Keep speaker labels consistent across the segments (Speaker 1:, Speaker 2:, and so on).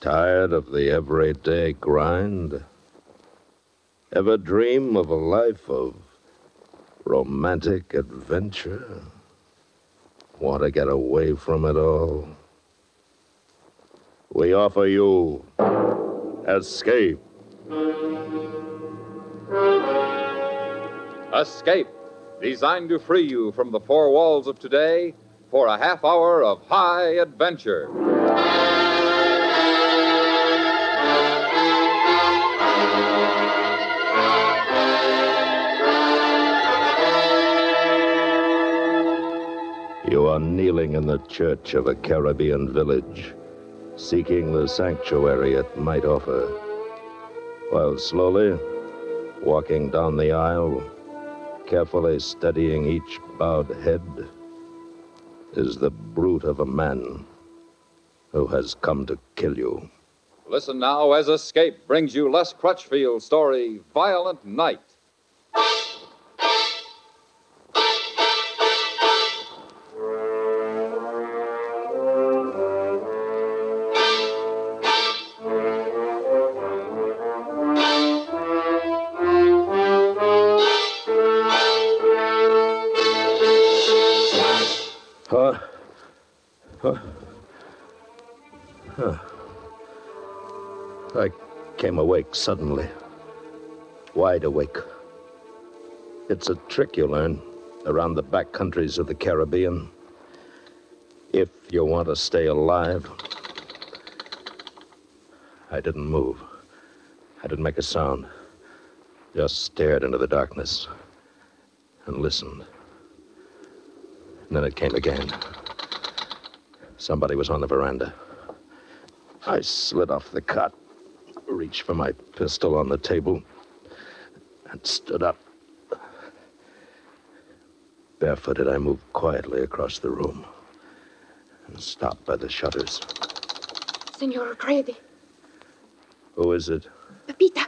Speaker 1: Tired of the everyday grind? Ever dream of a life of romantic adventure? Want to get away from it all? We offer you Escape.
Speaker 2: Escape, designed to free you from the four walls of today for a half hour of high adventure.
Speaker 1: Are kneeling in the church of a Caribbean village, seeking the sanctuary it might offer, while slowly walking down the aisle, carefully studying each bowed head, is the brute of a man who has come to kill you.
Speaker 2: Listen now as Escape brings you Les Crutchfield's story, Violent Night.
Speaker 1: Awake suddenly. Wide awake. It's a trick you learn around the back countries of the Caribbean. If you want to stay alive. I didn't move. I didn't make a sound. Just stared into the darkness and listened. And then it came again. Somebody was on the veranda. I slid off the cot, reached for my pistol on the table, and stood up. Barefooted, I moved quietly across the room and stopped by the shutters.
Speaker 3: Senor O'Grady.
Speaker 1: Who is it?
Speaker 3: Pepita.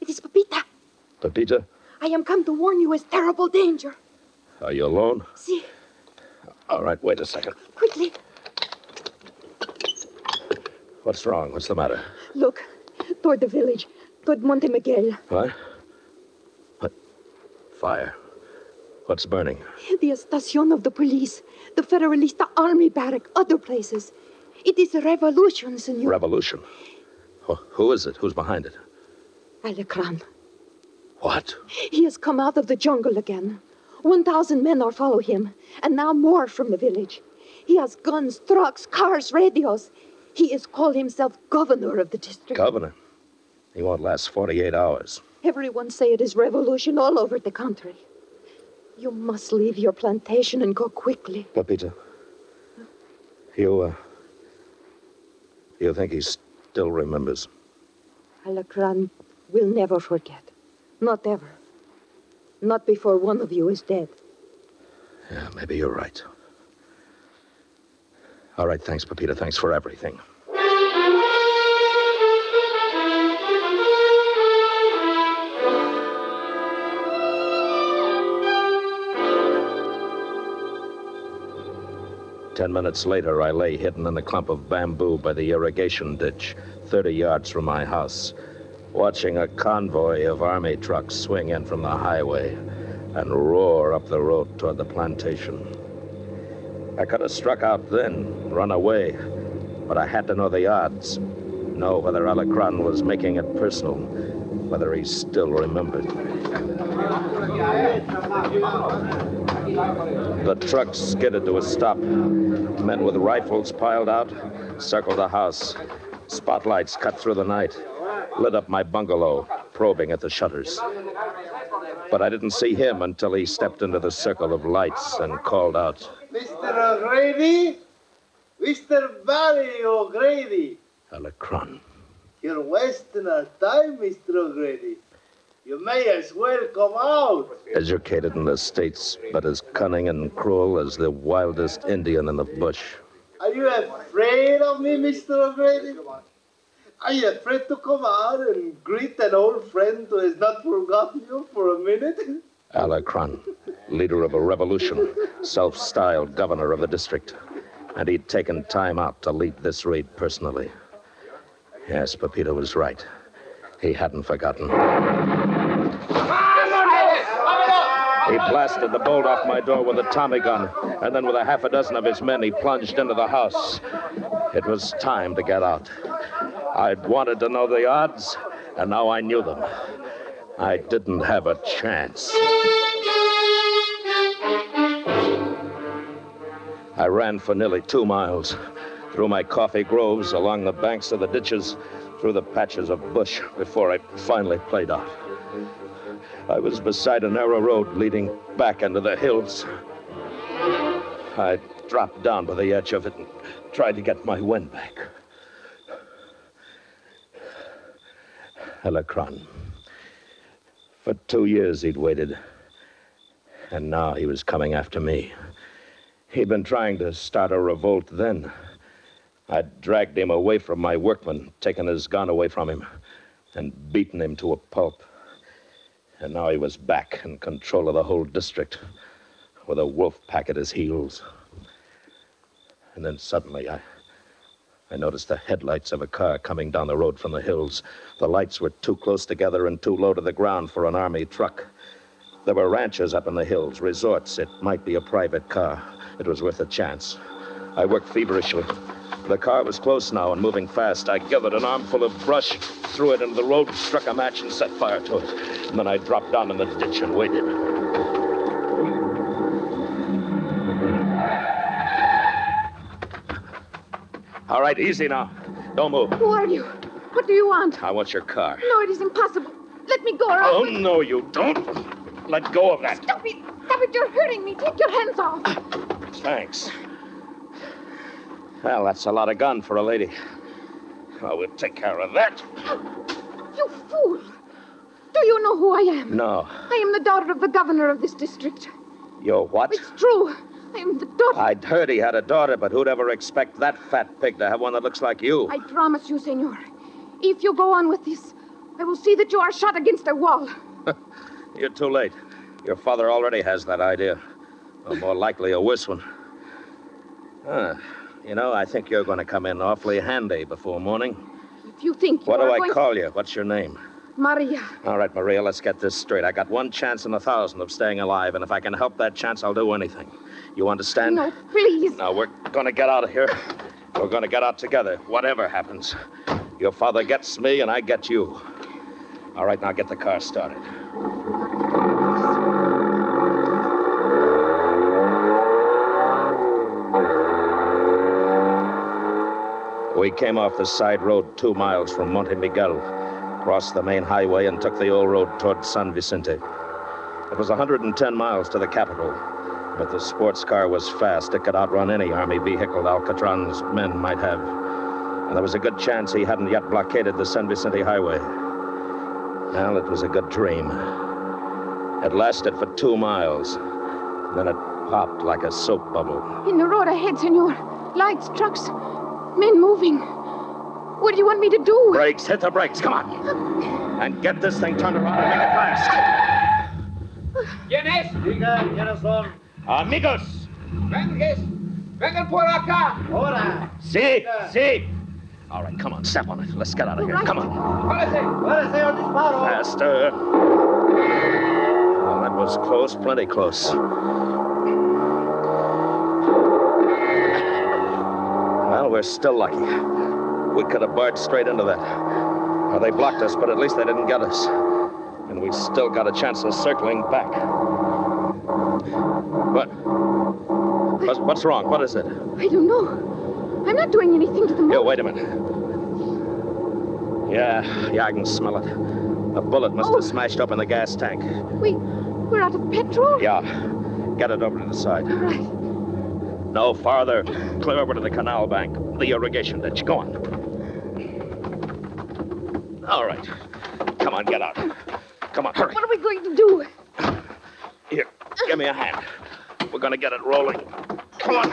Speaker 3: It is Pepita.
Speaker 1: Pepita?
Speaker 3: I am come to warn you is terrible danger.
Speaker 1: Are you alone?
Speaker 3: See,
Speaker 1: All right, wait a second.
Speaker 3: quickly.
Speaker 1: What's wrong? What's the matter?
Speaker 3: Look, toward the village, toward Monte Miguel.
Speaker 1: What? What? Fire. What's burning?
Speaker 3: The estacion of the police, the Federalista army barrack, other places. It is a revolution, senor.
Speaker 1: Revolution. Wh- Who is it? Who's behind it?
Speaker 3: Alacran.
Speaker 1: What?
Speaker 3: He has come out of the jungle again. One thousand men are follow him, and now more from the village. He has guns, trucks, cars, radios. He is called himself governor of the district.
Speaker 1: Governor. He won't last 48 hours.
Speaker 3: Everyone say it is revolution all over the country. You must leave your plantation and go quickly.
Speaker 1: Pepita. You, uh. You think he still remembers?
Speaker 3: Alacran will never forget. Not ever. Not before one of you is dead.
Speaker 1: Yeah, maybe you're right. All right, thanks, Pepita. Thanks for everything. Ten minutes later, I lay hidden in a clump of bamboo by the irrigation ditch, 30 yards from my house, watching a convoy of army trucks swing in from the highway and roar up the road toward the plantation. I could have struck out then, run away, but I had to know the odds. Know whether Alacran was making it personal, whether he still remembered. The truck skidded to a stop. Men with rifles piled out, circled the house. Spotlights cut through the night, lit up my bungalow, probing at the shutters. But I didn't see him until he stepped into the circle of lights and called out.
Speaker 4: Mr. O'Grady? Mr. Barry O'Grady.
Speaker 1: Alacran.
Speaker 4: You're wasting our time, Mr. O'Grady. You may as well come out.
Speaker 1: Educated in the States, but as cunning and cruel as the wildest Indian in the bush.
Speaker 4: Are you afraid of me, Mr. O'Grady? Are you afraid to come out and greet an old friend who has not forgotten you for a minute?
Speaker 1: Alacran, leader of a revolution, self styled governor of the district. And he'd taken time out to lead this raid personally. Yes, Pepita was right. He hadn't forgotten. He blasted the bolt off my door with a Tommy gun, and then with a half a dozen of his men, he plunged into the house. It was time to get out. I'd wanted to know the odds, and now I knew them. I didn't have a chance. I ran for nearly two miles, through my coffee groves, along the banks of the ditches, through the patches of bush, before I finally played off. I was beside a narrow road leading back into the hills. I dropped down by the edge of it and tried to get my wind back. Alacran. For two years he'd waited. And now he was coming after me. He'd been trying to start a revolt then. I'd dragged him away from my workmen, taken his gun away from him, and beaten him to a pulp. And now he was back in control of the whole district, with a wolf pack at his heels. And then suddenly I. I noticed the headlights of a car coming down the road from the hills. The lights were too close together and too low to the ground for an army truck. There were ranches up in the hills, resorts. It might be a private car. It was worth a chance. I worked feverishly. The car was close now and moving fast. I gathered an armful of brush, threw it into the road, struck a match, and set fire to it. And then I dropped down in the ditch and waited. All right, easy now. Don't move.
Speaker 3: Who are you? What do you want?
Speaker 1: I want your car.
Speaker 3: No, it is impossible. Let me go or
Speaker 1: Oh,
Speaker 3: I'll...
Speaker 1: no, you don't. Let go of that.
Speaker 3: Stop it! Stop it! You're hurting me. Take your hands off.
Speaker 1: Thanks. Well, that's a lot of gun for a lady. Well, we'll take care of that.
Speaker 3: You fool! Do you know who I am?
Speaker 1: No.
Speaker 3: I am the daughter of the governor of this district.
Speaker 1: You're what?
Speaker 3: It's true. I am the daughter.
Speaker 1: I'd heard he had a daughter, but who'd ever expect that fat pig to have one that looks like you?
Speaker 3: I promise you, senor. If you go on with this, I will see that you are shot against a wall.
Speaker 1: You're too late. Your father already has that idea. Or more likely, a worse one. Ah, you know, I think you're going to come in awfully handy before morning.
Speaker 3: If you think you
Speaker 1: What do I
Speaker 3: going...
Speaker 1: call you? What's your name?
Speaker 3: Maria.
Speaker 1: All right, Maria, let's get this straight. I got one chance in a thousand of staying alive, and if I can help that chance, I'll do anything. You understand?
Speaker 3: No, please.
Speaker 1: Now, we're going to get out of here. We're going to get out together, whatever happens. Your father gets me, and I get you. All right, now get the car started. We came off the side road two miles from Monte Miguel, crossed the main highway, and took the old road toward San Vicente. It was 110 miles to the capital, but the sports car was fast. It could outrun any army vehicle Alacran's men might have. And there was a good chance he hadn't yet blockaded the San Vicente highway. Well, it was a good dream. It lasted for two miles. Then it popped like a soap bubble.
Speaker 3: In the road ahead, senor. Lights, trucks, men moving. What do you want me to do?
Speaker 1: Brakes, hit the brakes, come on. And get this thing turned around and make it fast.
Speaker 5: ¿Quién es?
Speaker 4: Diga, ¿quiénes son?
Speaker 1: Amigos,
Speaker 5: Vengan, vengan por acá.
Speaker 4: Ahora.
Speaker 1: see, see. All right, come on, step on it. Let's get out of here. Come on.
Speaker 5: Párese.
Speaker 4: Párese o disparo.
Speaker 1: Faster. Well, that was close, plenty close. Well, we're still lucky. We could have barged straight into that. They blocked us, but at least they didn't get us. And we still got a chance of circling back. What? What's, wrong? What is it?
Speaker 3: I don't know. I'm not doing anything to the
Speaker 1: Here, wait a minute. Yeah, yeah, I can smell it. A bullet must
Speaker 3: Oh.
Speaker 1: have smashed open the gas tank.
Speaker 3: We, we're out of petrol?
Speaker 1: Yeah. Get it over to the side.
Speaker 3: All right.
Speaker 1: No, farther. Clear over to the canal bank, the irrigation ditch. Go on. All right. Come on, get out. Come on, hurry.
Speaker 3: What are we going to do?
Speaker 1: Here, give me a hand. We're going to get it rolling. Come on.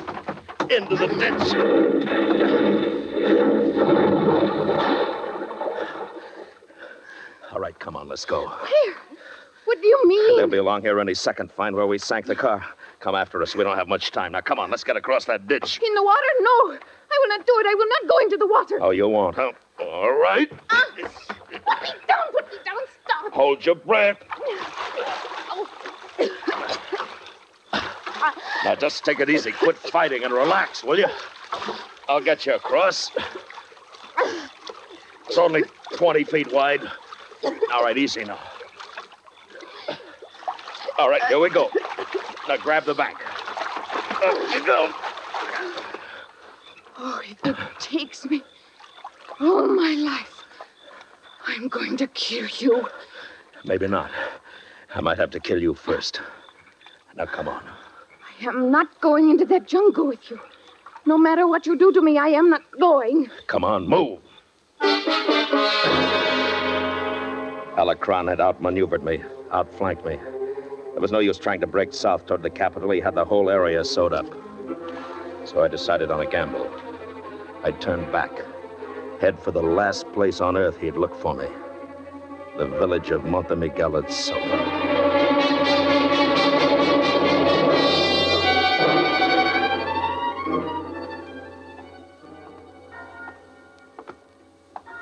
Speaker 1: Into the ditch. All right, come on, let's go.
Speaker 3: Where? What do you mean?
Speaker 1: They'll be along here any second. Find where we sank the car. Come after us. We don't have much time. Now, come on, let's get across that ditch.
Speaker 3: In the water? No. I will not do it. I will not go into the water.
Speaker 1: Oh, you won't, huh? All right.
Speaker 3: Ah, put me down, put me down, stop.
Speaker 1: Hold your breath. Now just take it easy. Quit fighting and relax, will you? I'll get you across. It's only 20 feet wide. All right, easy now. All right, here we go. Now grab the bank. You oh, go.
Speaker 3: Oh, it takes me all my life, I'm going to kill you.
Speaker 1: Maybe not. I might have to kill you first. Now come on.
Speaker 3: I am not going into that jungle with you. No matter what you do to me, I am not going.
Speaker 1: Come on, move. Alacran had outmaneuvered me, outflanked me. There was no use trying to break south toward the capital. He had the whole area sewed up. So I decided on a gamble. I turned back, head for the last place on earth he'd look for me the village of Monte Miguel Soto.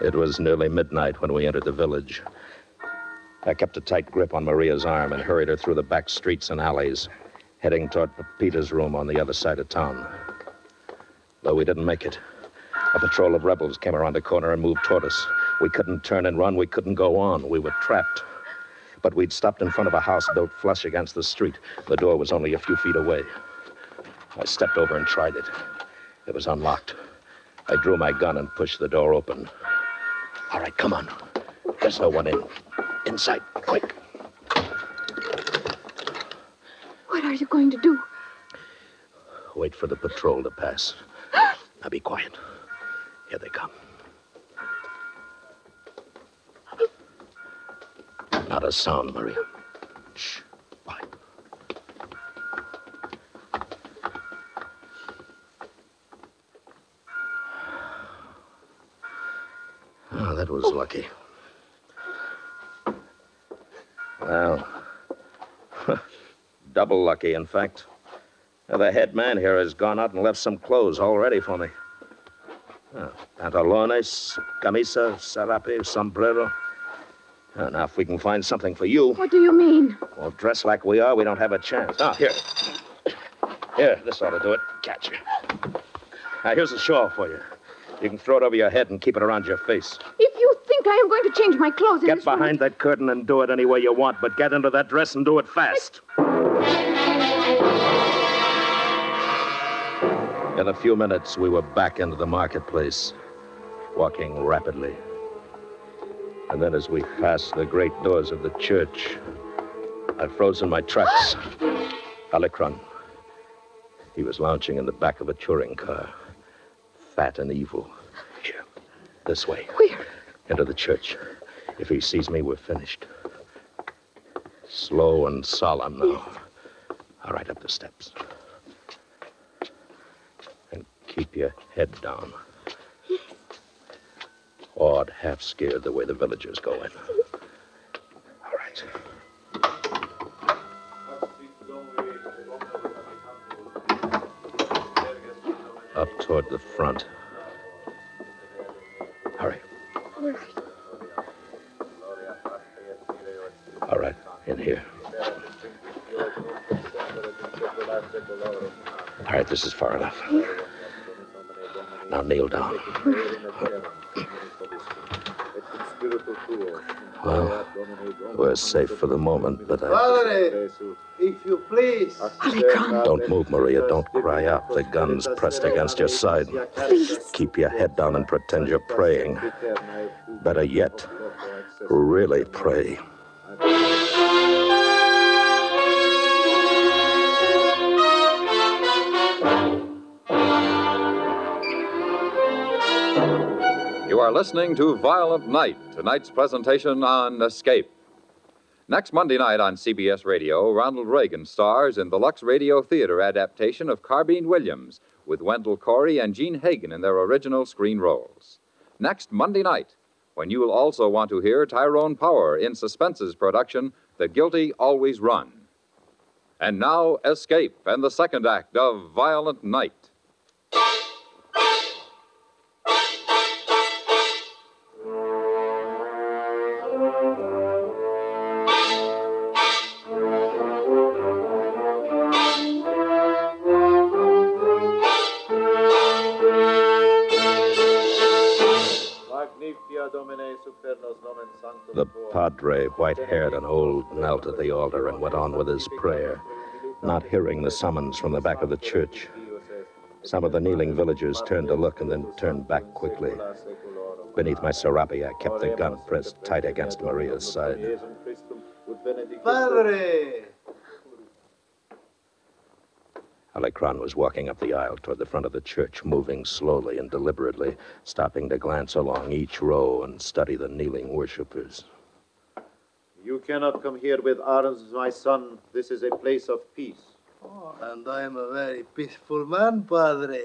Speaker 1: It was nearly midnight when we entered the village. I kept a tight grip on Maria's arm and hurried her through the back streets and alleys, heading toward Pepita's room on the other side of town. Though we didn't make it, a patrol of rebels came around the corner and moved toward us. We couldn't turn and run. We couldn't go on. We were trapped. But we'd stopped in front of a house built flush against the street. The door was only a few feet away. I stepped over and tried it. It was unlocked. I drew my gun and pushed the door open. All right, come on. There's no one in. Inside, quick.
Speaker 3: What are you going to do?
Speaker 1: Wait for the patrol to pass. Now be quiet. Here they come. Not a sound, Maria. Shh. Quiet. Oh, ah, that was lucky. Double lucky, in fact. The head man here has gone out and left some clothes all ready for me. Oh, pantalones, camisa, sarape, sombrero. Oh, now, if we can find something for you,
Speaker 3: What do you mean?
Speaker 1: well, dressed like we are, we don't have a chance. Ah, here. Here, this ought to do it. Catch you. Now, here's a shawl for you. You can throw it over your head and keep it around your face.
Speaker 3: If you think I am going to change my clothes in
Speaker 1: Get
Speaker 3: this room-
Speaker 1: behind that curtain and do it any way you want, but get into that dress and do it fast. In a few minutes, we were back into the marketplace, walking rapidly. And then, as we passed the great doors of the church, I froze in my tracks. Alacran. He was lounging in the back of a touring car, fat and evil. Here, this way.
Speaker 3: Where?
Speaker 1: Into the church. If he sees me, we're finished. Slow and solemn now. All right, up the steps. Keep your head down. Awed, half scared the way the villagers go in. All right. Up toward the front. Hurry. All right, in here. All right, this is far enough. Now kneel down. Well, we're safe for the moment, but I...
Speaker 4: Padre, if you please.
Speaker 3: Alacran.
Speaker 1: Don't move, Maria. Don't cry out. The gun's pressed against your side.
Speaker 3: Please.
Speaker 1: Keep your head down and pretend you're praying. Better yet, really pray.
Speaker 2: Are listening to Violent Night, tonight's presentation on Escape. Next Monday night on CBS Radio, Ronald Reagan stars in the Lux Radio Theater adaptation of Carbine Williams with Wendell Corey and Jean Hagen in their original screen roles. Next Monday night, when you will also want to hear Tyrone Power in Suspense's production, The Guilty Always Run. And now, Escape and the second act of Violent Night.
Speaker 1: Padre, white haired and old, knelt at the altar and went on with his prayer, not hearing the summons from the back of the church. Some of the kneeling villagers turned to look and then turned back quickly. Beneath my serape, I kept the gun pressed tight against Maria's side.
Speaker 4: Padre!
Speaker 1: Alacran was walking up the aisle toward the front of the church, moving slowly and deliberately, stopping to glance along each row and study the kneeling worshippers.
Speaker 6: You cannot come here with arms, my son. This is a place of peace.
Speaker 4: Oh, and I am a very peaceful man, Padre,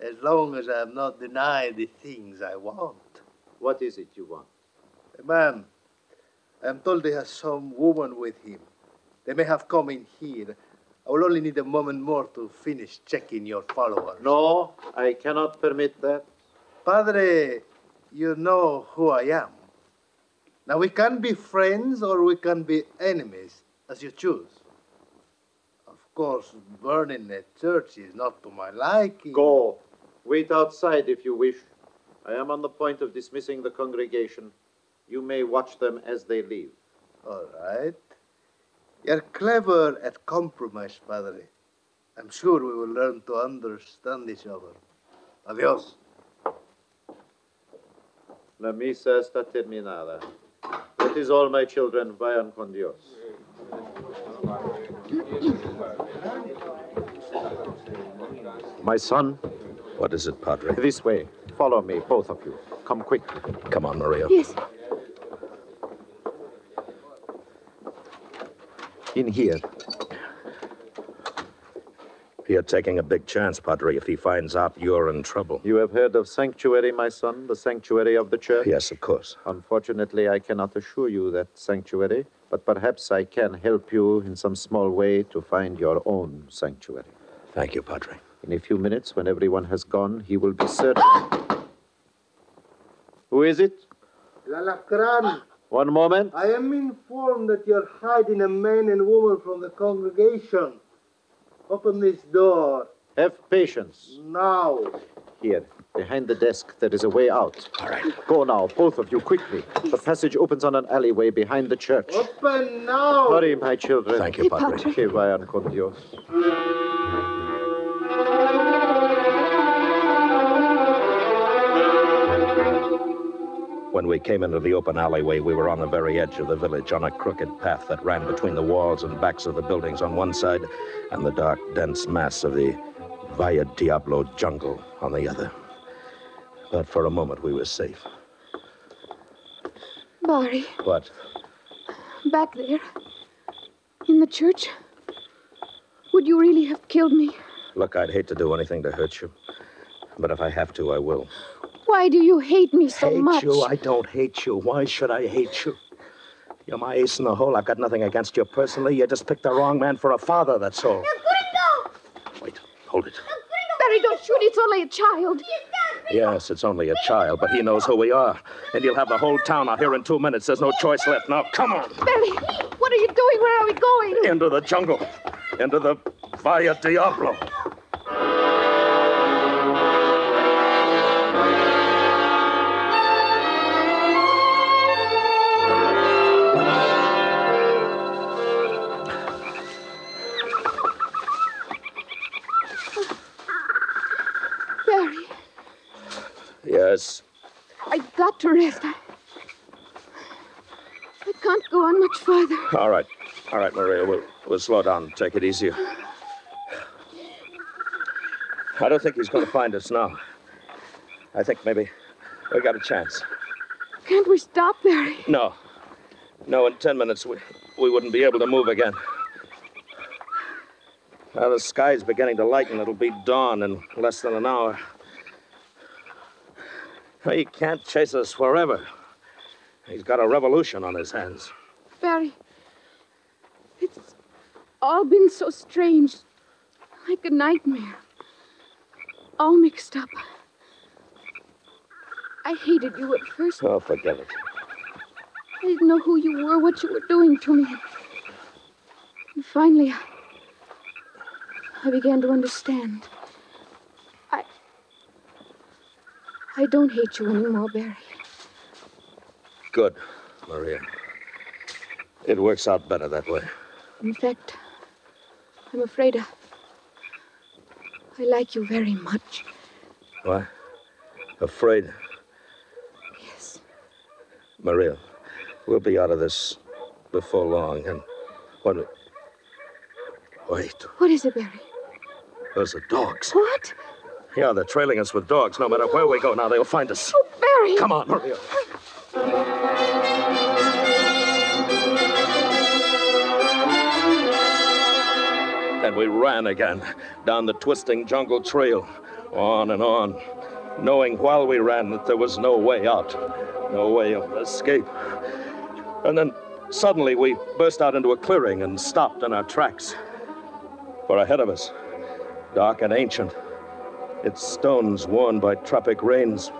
Speaker 4: as long as I am not denied the things I want.
Speaker 6: What is it you want?
Speaker 4: A man, I am told he has some woman with him. They may have come in here. I will only need a moment more to finish checking your followers.
Speaker 6: No, I cannot permit that.
Speaker 4: Padre, you know who I am. Now, we can be friends or we can be enemies, as you choose. Of course, burning a church is not to my liking.
Speaker 6: Go. Wait outside if you wish. I am on the point of dismissing the congregation. You may watch them as they leave.
Speaker 4: All right. You're clever at compromise, Padre. I'm sure we will learn to understand each other. Adios.
Speaker 6: La misa está terminada. That is all, my children. Vayan con Dios. My son,
Speaker 1: What is it, Padre?
Speaker 6: this way. Follow me, both of you. Come quick.
Speaker 1: Come on, Maria.
Speaker 3: Yes.
Speaker 6: In here.
Speaker 1: You're taking a big chance, Padre, if he finds out you're in trouble.
Speaker 6: You have heard of sanctuary, my son, the sanctuary of the church?
Speaker 1: Yes, of course.
Speaker 6: Unfortunately, I cannot assure you that sanctuary, but perhaps I can help you in some small way to find your own sanctuary.
Speaker 1: Thank you, Padre.
Speaker 6: In a few minutes, when everyone has gone, he will be certain. Who is it?
Speaker 4: Lalacran,
Speaker 6: One moment.
Speaker 4: I am informed that you're hiding a man and woman from the congregation. Open this door
Speaker 6: Have patience.
Speaker 4: now.
Speaker 6: Here, behind the desk, there is a way out.
Speaker 1: All right.
Speaker 6: Go now, both of you, quickly. The passage opens on an alleyway behind the church.
Speaker 4: Open now.
Speaker 6: Hurry, my children.
Speaker 1: Thank you, Padre.
Speaker 6: Que vayan con Dios.
Speaker 1: When we came into the open alleyway, we were on the very edge of the village, on a crooked path that ran between the walls and backs of the buildings on one side and the dark, dense mass of the Valle Diablo jungle on the other. But for a moment, we were safe.
Speaker 3: Barry,
Speaker 1: What?
Speaker 3: back there. In the church. Would you really have killed me?
Speaker 1: Look, I'd hate to do anything to hurt you. But if I have to, I will.
Speaker 3: Why do you hate me so
Speaker 1: hate
Speaker 3: much?
Speaker 1: you? I don't hate you. Why should I hate you? You're my ace in the hole. I've got nothing against you personally. You just picked the wrong man for a father, that's all. Wait, hold it.
Speaker 3: Barry, don't shoot. It's only a child.
Speaker 1: Yes, it's only a child, but he knows who we are. And you'll have the whole town out here in two minutes. There's no choice left. Now, come on.
Speaker 3: Barry, what are you doing? Where are we going?
Speaker 1: Into the jungle. Into the Valle Diablo. All right. All right, Maria. We'll, we'll slow down. Take it easier. I don't think he's going to find us now. I think maybe we got a chance.
Speaker 3: Can't we stop, Barry?
Speaker 1: No. No, in ten minutes we, we wouldn't be able to move again. Now the sky's beginning to lighten. It'll be dawn in less than an hour. He can't chase us forever. He's got a revolution on his hands.
Speaker 3: Barry, all been so strange. Like a nightmare. All mixed up. I hated you at first.
Speaker 1: Oh, forget it.
Speaker 3: I didn't know who you were, what you were doing to me. And finally, I, I began to understand. I. I don't hate you anymore, Barry.
Speaker 1: Good, Maria. It works out better that way.
Speaker 3: In fact, I'm afraid I, I like you very much.
Speaker 1: Why? Afraid?
Speaker 3: Yes.
Speaker 1: Maria, we'll be out of this before long, and what? Wait,
Speaker 3: What is it, Barry?
Speaker 1: those are dogs.
Speaker 3: What?
Speaker 1: Yeah, they're trailing us with dogs. No matter where we go now, they'll find us.
Speaker 3: Oh, Barry!
Speaker 1: Come on, Maria. Then we ran again down the twisting jungle trail, on and on, knowing while we ran that there was no way out, no way of escape. And then suddenly we burst out into a clearing and stopped in our tracks. For ahead of us, dark and ancient, its stones worn by tropic rains,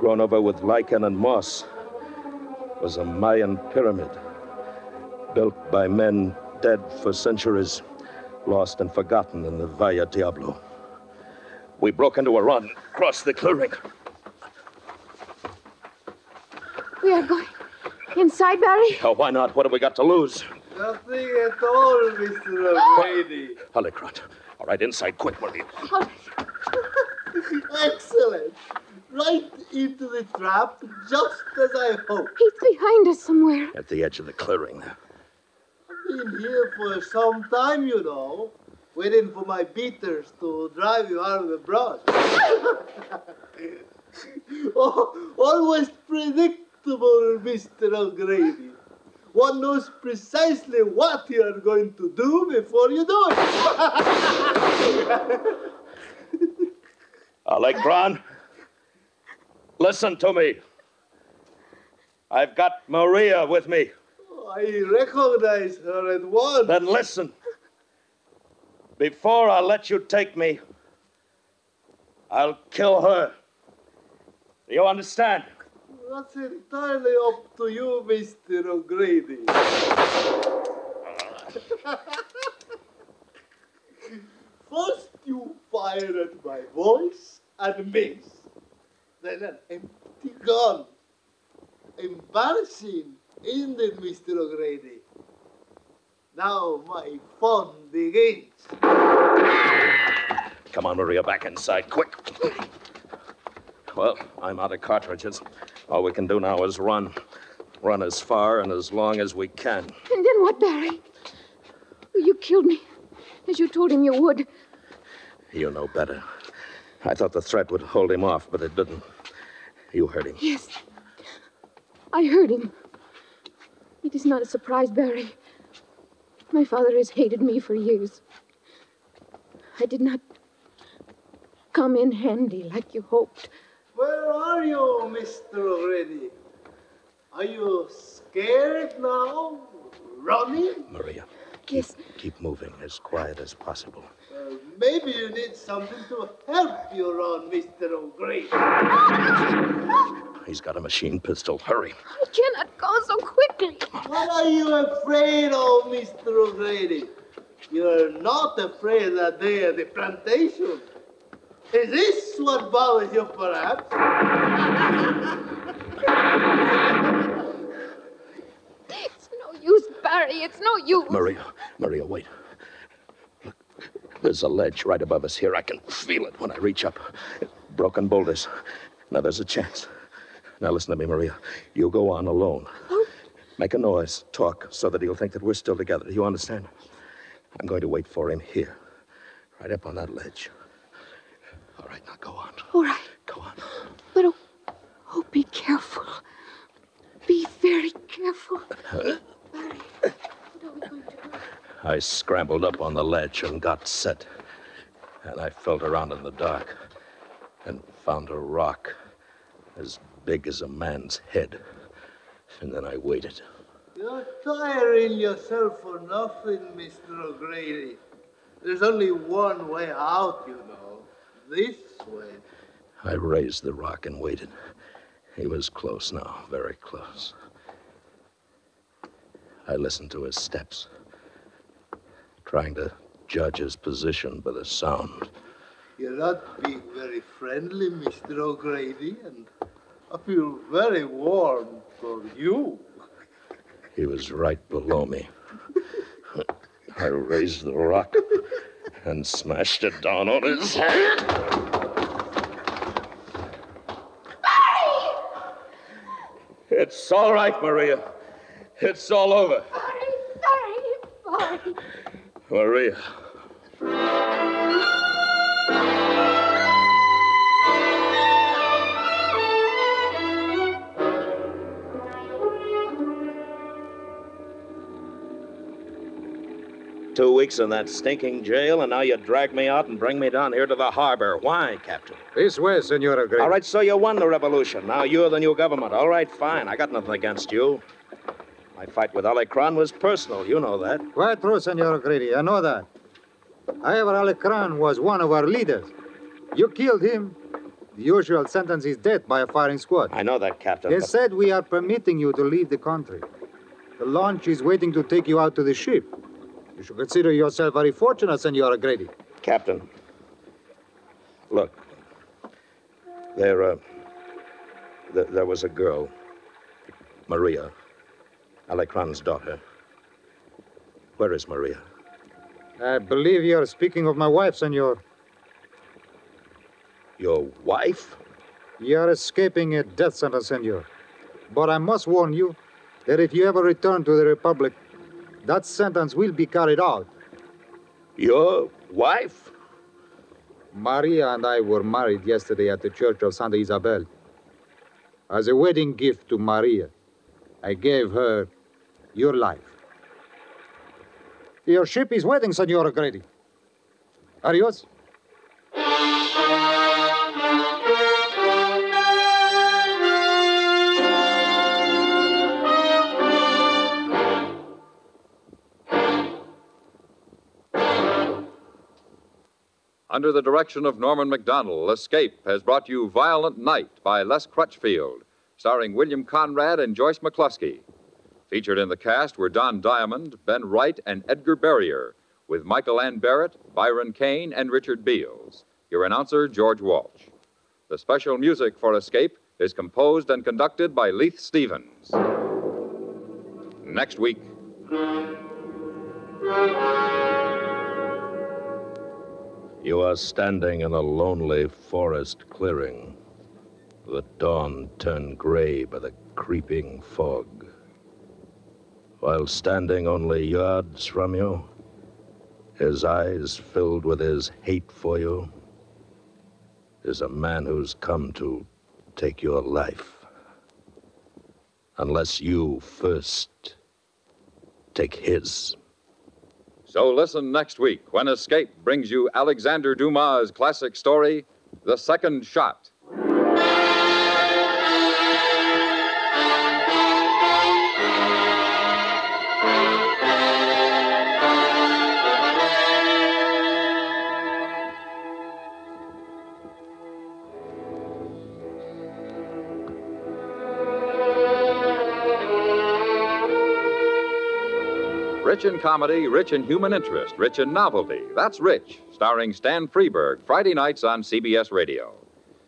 Speaker 1: grown over with lichen and moss, was a Mayan pyramid built by men dead for centuries, lost and forgotten in the Valle Diablo. We broke into a run, crossed the clearing.
Speaker 3: We are going inside, Barry?
Speaker 1: Oh, why not? What have we got to lose?
Speaker 4: Nothing at all, Mr. O'Grady.
Speaker 1: Alacran. All right, inside, quick, Maria.
Speaker 3: Oh,
Speaker 4: Excellent. Right into the trap, just as I hoped.
Speaker 3: he's behind us somewhere.
Speaker 1: At the edge of the clearing there.
Speaker 4: Been here for some time, you know. Waiting for my beaters to drive you out of the brush. oh, always predictable, Mr. O'Grady. One knows precisely what you are going to do before you do it.
Speaker 1: Uh, Alacran, listen to me. I've got Maria with me.
Speaker 4: I recognize her at once.
Speaker 1: Then listen. Before I let you take me, I'll kill her. Do you understand?
Speaker 4: That's entirely up to you, Mr. O'Grady. First, you fire at my voice and miss. Then an empty gun. Embarrassing, isn't it, Mr. O'Grady? Now my fun begins.
Speaker 1: Come on, Maria, back inside, quick. Well, I'm out of cartridges. All we can do now is run. Run as far and as long as we can.
Speaker 3: And then what, Barry? You killed me, as you told him you would.
Speaker 1: You know better. I thought the threat would hold him off, but it didn't. You heard him.
Speaker 3: Yes. I heard him. It is not a surprise, Barry. My father has hated me for years. I did not come in handy like you hoped.
Speaker 4: Where are you, Mr. O'Grady? Are you scared now? Running?
Speaker 1: Maria,
Speaker 3: Yes,
Speaker 1: keep moving as quiet as possible.
Speaker 4: Uh, maybe you need something to help you run, Mr. O'Grady.
Speaker 1: He's got a machine pistol. Hurry.
Speaker 3: I cannot go so quickly.
Speaker 4: What are you afraid of, Mr. O'Grady? You're not afraid that day at the plantation. Is this what bothers you, perhaps?
Speaker 3: It's no use, Barry. It's no use.
Speaker 1: Maria, Maria, wait. There's a ledge right above us here. I can feel it when I reach up. Broken boulders. Now there's a chance. Now listen to me, Maria. You go on alone. Oh. Make a noise, talk, so that he'll think that we're still together. Do you understand? I'm going to wait for him here, right up on that ledge. All right, now go on.
Speaker 3: All right.
Speaker 1: Go on.
Speaker 3: But oh, oh, be careful. Be very careful what are we going to do?
Speaker 1: I scrambled up on the ledge and got set. And I felt around in the dark and found a rock as big as a man's head. And then I waited.
Speaker 4: You're tiring yourself for nothing, Mr. O'Grady. There's only one way out, you know. This way.
Speaker 1: I raised the rock and waited. He was close now, very close. I listened to his steps, trying to judge his position by the sound.
Speaker 4: You're not being very friendly, Mr. O'Grady, and I feel very warm for you.
Speaker 1: He was right below me. I raised the rock and smashed it down on his head. It's all right, Maria. It's all over.
Speaker 3: Sorry, sorry, sorry.
Speaker 1: Maria. Two weeks in that stinking jail, and now you drag me out and bring me down here to the harbor. Why, Captain?
Speaker 7: This way, Senor O'Grady.
Speaker 1: All right, so you won the revolution. Now you're the new government. All right, fine. I got nothing against you. My fight with Alacran was personal. You know that.
Speaker 7: Quite true, Senor O'Grady. I know that. However, Alacran was one of our leaders. You killed him. The usual sentence is death by a firing squad.
Speaker 1: I know that, Captain.
Speaker 7: They
Speaker 1: but-
Speaker 7: said we are permitting you to leave the country. The launch is waiting to take you out to the ship. You should consider yourself very fortunate, Senor O'Grady.
Speaker 1: Captain, look, there, uh, th- there was a girl, Maria, Alacran's daughter. Where is Maria?
Speaker 7: I believe you are speaking of my wife, Senor.
Speaker 1: Your wife?
Speaker 7: You are escaping a death sentence, Senor. But I must warn you that if you ever return to the Republic, that sentence will be carried out.
Speaker 1: Your wife?
Speaker 7: Maria and I were married yesterday at the Church of Santa Isabel. As a wedding gift to Maria, I gave her your life. Your ship is waiting, Senor O'Grady. Adios.
Speaker 2: Under the direction of Norman Macdonnell, Escape has brought you Violent Night by Les Crutchfield, starring William Conrad and Joyce McCluskey. Featured in the cast were Don Diamond, Ben Wright, and Edgar Barrier, with Michael Ann Barrett, Byron Kane, and Richard Beals. Your announcer, George Walsh. The special music for Escape is composed and conducted by Leith Stevens. Next week,
Speaker 1: You are standing in a lonely forest clearing. The dawn turned gray by the creeping fog. While standing only yards from you, his eyes filled with his hate for you, is a man who's come to take your life. Unless you first take his.
Speaker 2: So listen next week when Escape brings you Alexander Dumas' classic story, The Second Shot. Rich in comedy, rich in human interest, rich in novelty. That's Rich, starring Stan Freberg, Friday nights on CBS Radio.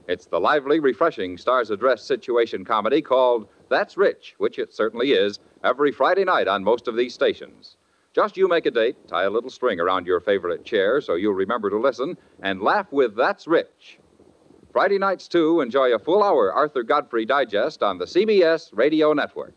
Speaker 2: It's the lively, refreshing Stars Address situation comedy called That's Rich, which it certainly is, every Friday night on most of these stations. Just you make a date, tie a little string around your favorite chair so you'll remember to listen, and laugh with That's Rich. Friday nights, too, enjoy a full hour Arthur Godfrey Digest on the CBS Radio Network.